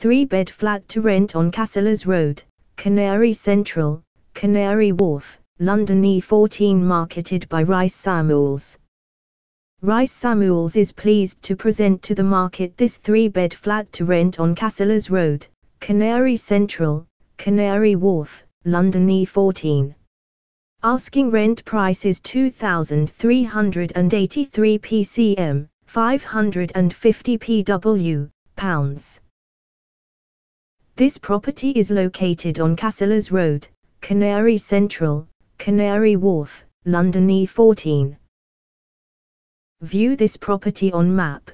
Three-bed flat to rent on Casillas Road, Canary Central, Canary Wharf, London E14 marketed by Reiss Samuels. Reiss Samuels is pleased to present to the market this three-bed flat to rent on Casillas Road, Canary Central, Canary Wharf, London E14. Asking rent price is 2,383 PCM, 550 PW, pounds. This property is located on Casillas Road, Canary Central, Canary Wharf, London E14. View this property on map.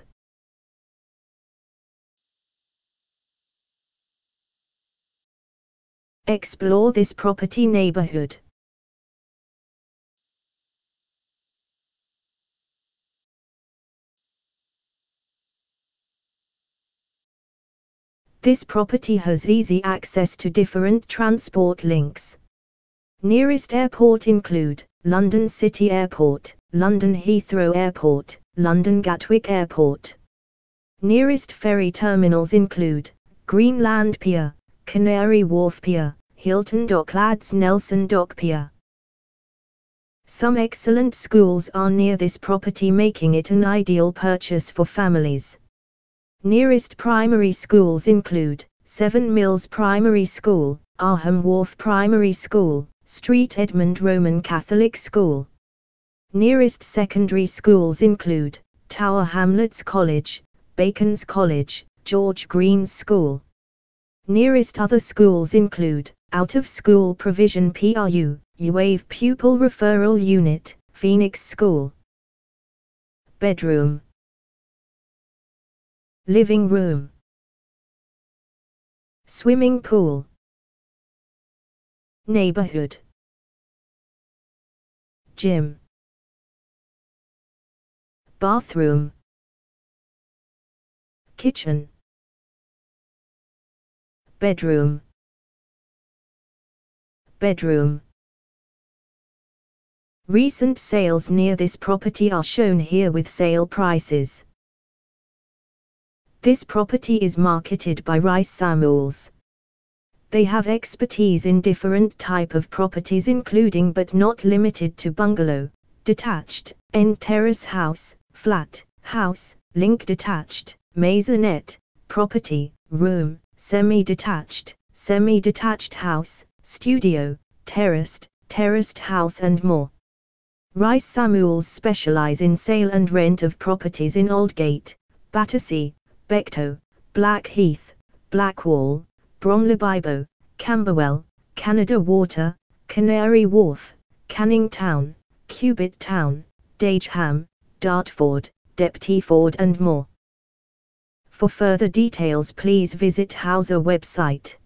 Explore this property neighborhood. This property has easy access to different transport links. Nearest airport include London City Airport, London Heathrow Airport, London Gatwick Airport. Nearest ferry terminals include Greenland Pier, Canary Wharf Pier, Hilton Docklands Nelson Dock Pier. Some excellent schools are near this property making it an ideal purchase for families. Nearest primary schools include Seven Mills Primary School, Arnhem Wharf Primary School, Street Edmund Roman Catholic School. Nearest secondary schools include Tower Hamlets College, Bacon's College, George Green's School. Nearest other schools include Out of School Provision PRU, UAVE Pupil Referral Unit, Phoenix School. Bedroom Living room. Swimming pool. Neighborhood. Gym. Bathroom. Kitchen. Bedroom. Bedroom. Recent sales near this property are shown here with sale prices. This property is marketed by Reiss Samuels. They have expertise in different type of properties including but not limited to bungalow, detached, end terrace house, flat, house, link detached, maisonette, property, room, semi-detached, semi-detached house, studio, terraced, terraced house and more. Reiss Samuels specialize in sale and rent of properties in Aldgate, Battersea, Beckton, Blackheath, Blackwall, Bromley-by-Bow, Camberwell, Canada Water, Canary Wharf, Canning Town, Cubitt Town, Dagenham, Dartford, Deptford and more. For further details please visit Houser website.